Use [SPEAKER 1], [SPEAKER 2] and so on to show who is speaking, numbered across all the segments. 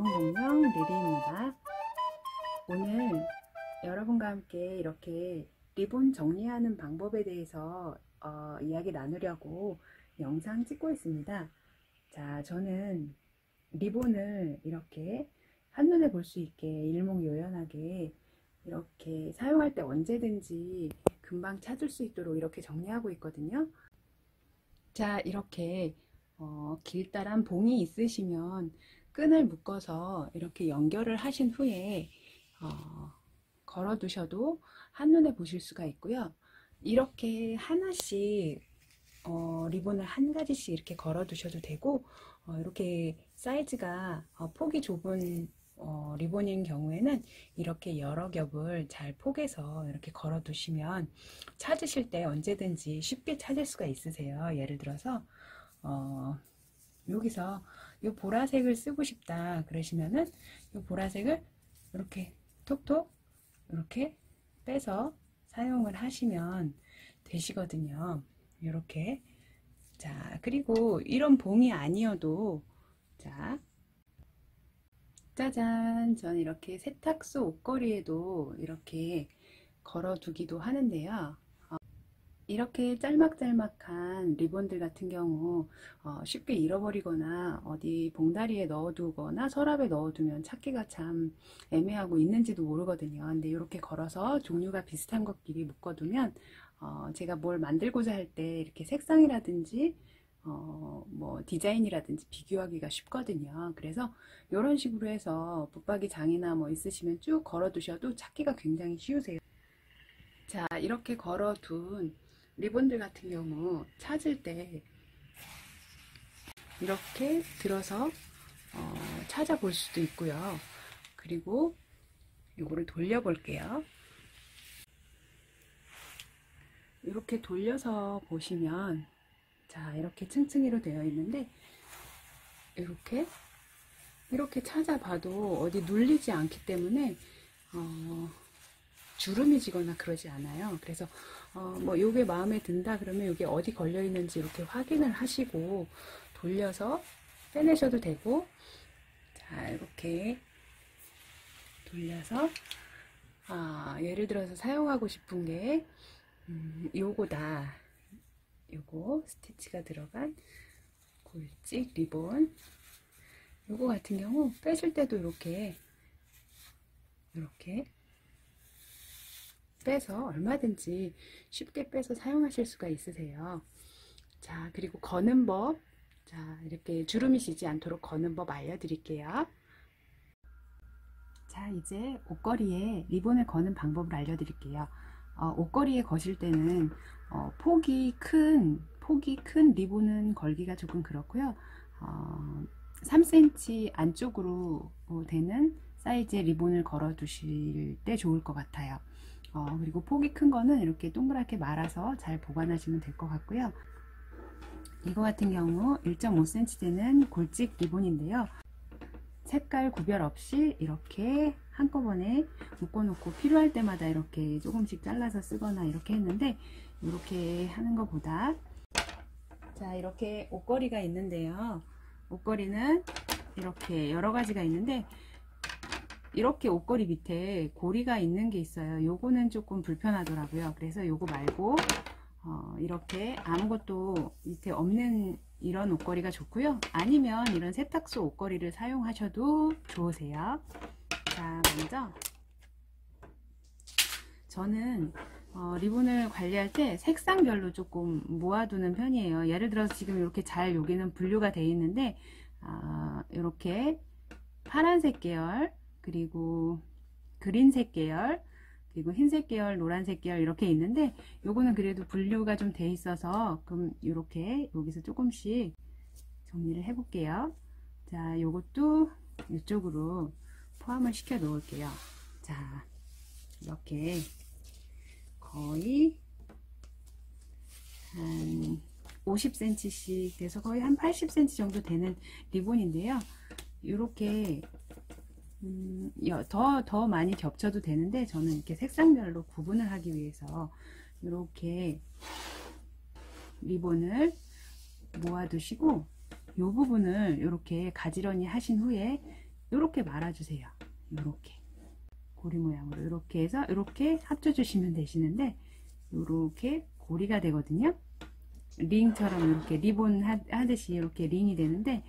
[SPEAKER 1] 얼굴공룡 리리입니다. 오늘 여러분과 함께 이렇게 리본 정리하는 방법에 대해서 어, 이야기 나누려고 영상 찍고 있습니다. 자, 저는 리본을 이렇게 한눈에 볼 수 있게 일목요연하게 이렇게 사용할 때 언제든지 금방 찾을 수 있도록 이렇게 정리하고 있거든요. 자, 이렇게 어, 길다란 봉이 있으시면 끈을 묶어서 이렇게 연결을 하신 후에 어, 걸어 두셔도 한눈에 보실 수가 있고요. 이렇게 하나씩 어, 리본을 한 가지씩 이렇게 걸어 두셔도 되고 어, 이렇게 사이즈가 어, 폭이 좁은 어, 리본인 경우에는 이렇게 여러 겹을 잘 포개서 이렇게 걸어 두시면 찾으실 때 언제든지 쉽게 찾을 수가 있으세요. 예를 들어서 어, 여기서 이 보라색을 쓰고 싶다 그러시면은 이 보라색을 이렇게 톡톡 이렇게 빼서 사용을 하시면 되시거든요. 이렇게. 자 그리고 이런 봉이 아니어도 자 짜잔. 전 이렇게 세탁소 옷걸이에도 이렇게 걸어 두기도 하는데요 이렇게 짤막짤막한 리본들 같은 경우 어, 쉽게 잃어버리거나 어디 봉다리에 넣어두거나 서랍에 넣어두면 찾기가 참 애매하고 있는지도 모르거든요. 근데 이렇게 걸어서 종류가 비슷한 것끼리 묶어두면 어, 제가 뭘 만들고자 할 때 이렇게 색상이라든지 어, 뭐 디자인이라든지 비교하기가 쉽거든요. 그래서 이런 식으로 해서 붙박이 장이나 뭐 있으시면 쭉 걸어 두셔도 찾기가 굉장히 쉬우세요. 자 이렇게 걸어 둔 리본들 같은 경우 찾을 때 이렇게 들어서 어, 찾아볼 수도 있고요. 그리고 이거를 돌려 볼게요. 이렇게 돌려서 보시면 자 이렇게 층층이로 되어 있는데 이렇게 이렇게 찾아봐도 어디 눌리지 않기 때문에 어, 주름이 지거나 그러지 않아요. 그래서 어, 뭐 요게 마음에 든다 그러면 요게 어디 걸려 있는지 이렇게 확인을 하시고 돌려서 빼내셔도 되고 자 이렇게 돌려서 아, 예를 들어서 사용하고 싶은 게 음, 요거다 요거 스티치가 들어간 골직 리본 요거 같은 경우 빼실 때도 이렇게 이렇게 빼서 얼마든지 쉽게 빼서 사용하실 수가 있으세요. 자, 그리고 거는 법. 자, 이렇게 주름이 지지 않도록 거는 법 알려드릴게요. 자, 이제 옷걸이에 리본을 거는 방법을 알려드릴게요. 어, 옷걸이에 거실 때는 어, 폭이 큰 폭이 큰 리본은 걸기가 조금 그렇고요. 어, 3cm 안쪽으로 되는 사이즈의 리본을 걸어 두실 때 좋을 것 같아요. 어, 그리고 폭이 큰 거는 이렇게 동그랗게 말아서 잘 보관하시면 될 것 같고요. 이거 같은 경우 1.5cm 되는 골직 리본인데요. 색깔 구별 없이 이렇게 한꺼번에 묶어놓고 필요할 때마다 이렇게 조금씩 잘라서 쓰거나 이렇게 했는데 이렇게 하는 것보다 자 이렇게 옷걸이가 있는데요. 옷걸이는 이렇게 여러 가지가 있는데 이렇게 옷걸이 밑에 고리가 있는 게 있어요. 요거는 조금 불편하더라고요. 그래서 요거 말고 어, 이렇게 아무것도 밑에 없는 이런 옷걸이가 좋고요. 아니면 이런 세탁소 옷걸이를 사용하셔도 좋으세요. 자 먼저. 저는 어, 리본을 관리할 때 색상별로 조금 모아두는 편이에요. 예를 들어서 지금 이렇게 잘 여기는 분류가 되어 있는데 어, 이렇게 파란색 계열 그리고 그린색 계열 그리고 흰색 계열 노란색 계열 이렇게 있는데 요거는 그래도 분류가 좀 돼 있어서 그럼 이렇게 여기서 조금씩 정리를 해 볼게요. 자 요것도 이쪽으로 포함을 시켜 놓을게요. 자 이렇게 거의 한 50cm씩 돼서 거의 한 80cm 정도 되는 리본인데요. 이렇게 음, 더, 더 많이 겹쳐도 되는데 저는 이렇게 색상별로 구분을 하기 위해서 이렇게 리본을 모아 두시고 이 부분을 이렇게 가지런히 하신 후에 이렇게 말아주세요. 이렇게 고리 모양으로 이렇게 해서 이렇게 합쳐주시면 되시는데 이렇게 고리가 되거든요. 링처럼 이렇게 리본 하듯이 이렇게 링이 되는데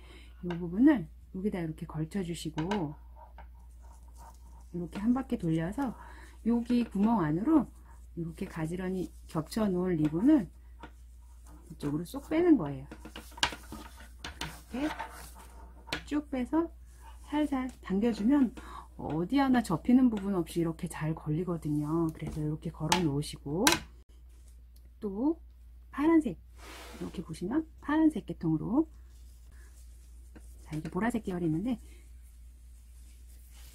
[SPEAKER 1] 이 부분을 여기다 이렇게 걸쳐 주시고 이렇게 한 바퀴 돌려서 여기 구멍 안으로 이렇게 가지런히 겹쳐 놓은 리본을 이쪽으로 쏙 빼는 거예요. 이렇게 쭉 빼서 살살 당겨주면 어디 하나 접히는 부분 없이 이렇게 잘 걸리거든요. 그래서 이렇게 걸어 놓으시고 또 파란색 이렇게 보시면 파란색 계통으로 자 이게 보라색 계열이 있는데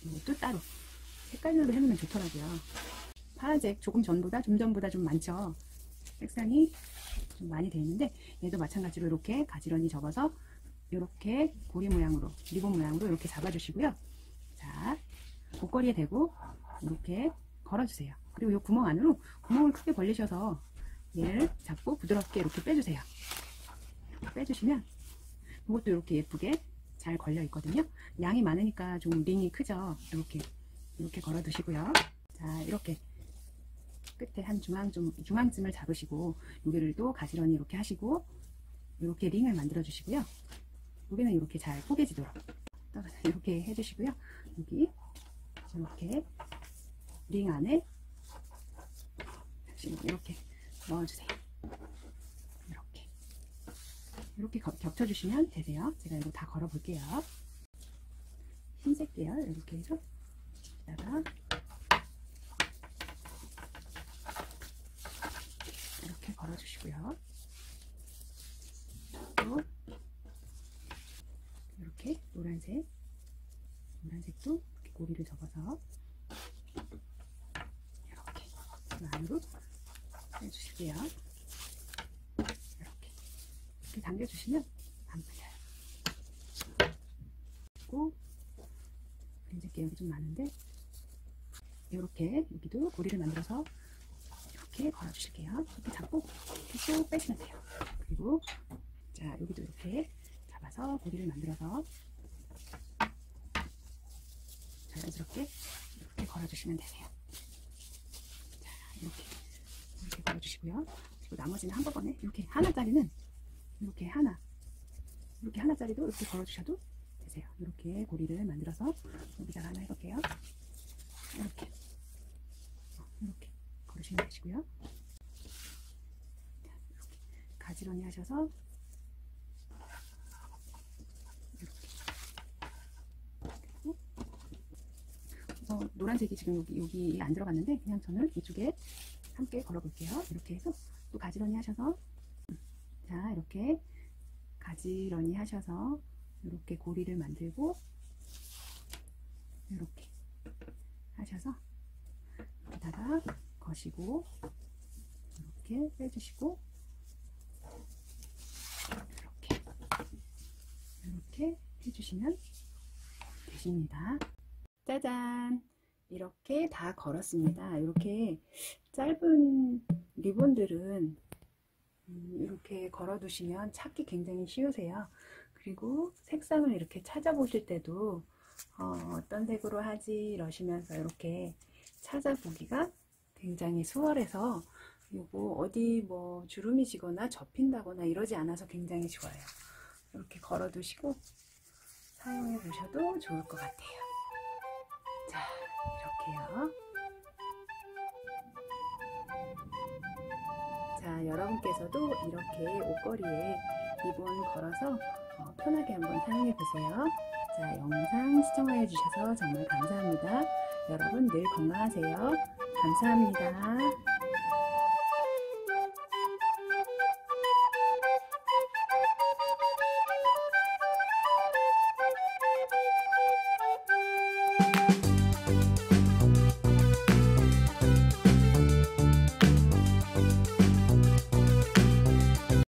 [SPEAKER 1] 이것도 따로 색깔별로 해놓으면 좋더라고요. 파란색 조금 전보다 좀 전보다 좀 많죠. 색상이 좀 많이 되어 있는데 얘도 마찬가지로 이렇게 가지런히 접어서 이렇게 고리 모양으로 리본 모양으로 이렇게 잡아주시고요. 자 목걸이에 대고 이렇게 걸어주세요. 그리고 이 구멍 안으로 구멍을 크게 벌리셔서 얘를 잡고 부드럽게 이렇게 빼주세요. 빼주시면 이것도 이렇게 예쁘게 잘 걸려 있거든요. 양이 많으니까 좀 링이 크죠. 이렇게 이렇게 걸어 두시고요. 자 이렇게 끝에 한 중앙 좀 중앙쯤을 잡으시고 여기를 또 가지런히 이렇게 하시고 이렇게 링을 만들어 주시고요. 여기는 이렇게 잘 포개지도록 이렇게 해주시고요. 여기 이렇게 링 안에 이렇게 넣어주세요. 이렇게 이렇게 겹쳐주시면 되세요. 제가 이거 다 걸어 볼게요. 흰색 계열 이렇게 해서 여기다가 이렇게 걸어주시고요. 또 이렇게 노란색 노란색도 이렇게 고리를 접어서 이렇게 안으로 해주실게요. 이렇게 이렇게 당겨주시면 안 풀려요. 그리고 그림자 계열이 좀 많은데 이렇게 여기도 고리를 만들어서 이렇게 걸어주실게요. 이렇게 잡고 이렇게 쭉 빼시면 돼요. 그리고 자 여기도 이렇게 잡아서 고리를 만들어서 자연스럽게 이렇게 걸어주시면 되세요. 자 이렇게 이렇게 걸어주시고요. 그리고 나머지는 한꺼번에 이렇게 하나짜리는 이렇게 하나 이렇게 하나짜리도 이렇게 걸어주셔도 되세요. 이렇게 고리를 만들어서 여기다가 하나 해볼게요. 이렇게 이렇게 걸으시면 되시고요. 이렇게 가지런히 하셔서 이렇게 어, 노란색이 지금 여기, 여기 안 들어갔는데 그냥 저는 이쪽에 함께 걸어볼게요. 이렇게 해서 또 가지런히 하셔서 자 이렇게 가지런히 하셔서 이렇게 고리를 만들고 이렇게 하셔서 여기다가 거시고 이렇게 빼주시고 이렇게 이렇게 해주시면 되십니다. 짜잔! 이렇게 다 걸었습니다. 이렇게 짧은 리본들은 이렇게 걸어 두시면 찾기 굉장히 쉬우세요. 그리고 색상을 이렇게 찾아보실 때도 어, 떤 색으로 하지 이러시면서 이렇게 찾아보기가 굉장히 수월해서 요거 어디 뭐 주름이 지거나 접힌다거나 이러지 않아서 굉장히 좋아요. 이렇게 걸어 두시고 사용해 보셔도 좋을 것 같아요. 자, 이렇게요. 자, 여러분께서도 이렇게 옷걸이에 리본 걸어서 어, 편하게 한번 사용해 보세요. 자, 영상 시청해 주셔서 정말 감사합니다. 여러분 늘 건강하세요. 감사합니다.